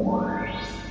are.